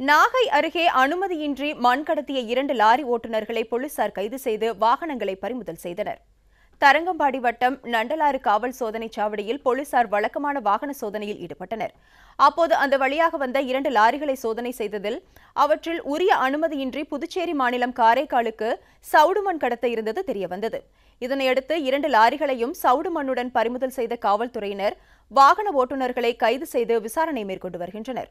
நாகை அருகே அனுமதியின்றி மண் கடத்திய இரண்டு லாரி ஓட்டுநர்களை போலீசார் கைது செய்து வாகனங்களை பறிமுதல் செய்தனர். தரங்கம்பாடி வட்டம் நண்டலாறு காவல் சோதனை சாவடியில் போலீசார் வழக்கமான வாகன சோதனையில் ஈடுபட்டனர். அப்போது அந்த வழியாக வந்த இரண்டு லாரிகளை சோதனை செய்ததில் அவற்றில் உரிய அனுமதியின்றி புதுச்சேரி மாநிலம் காரைக்காலுக்கு சவுடு மண் கடத்த இருந்தது தெரியவந்தது. இதனையடுத்து இரண்டு லாரிகளையும் சவுடு மண்ணுடன் பறிமுதல் செய்த காவல்துறையினர் வாகன ஓட்டுநர்களை கைது செய்து விசாரணை மேற்கொண்டு வருகின்றனர்.